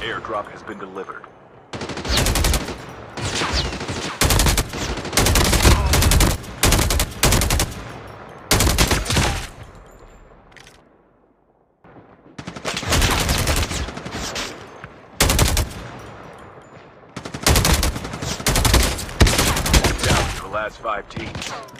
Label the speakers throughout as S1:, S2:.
S1: airdrop has been delivered. Down to the last five teams.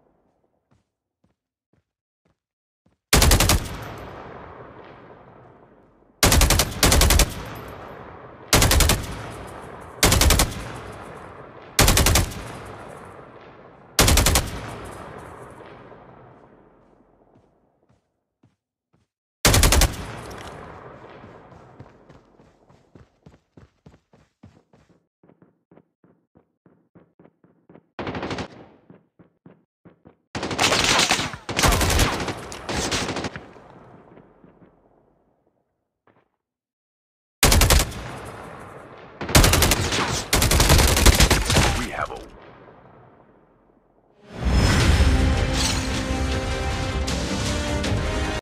S1: Have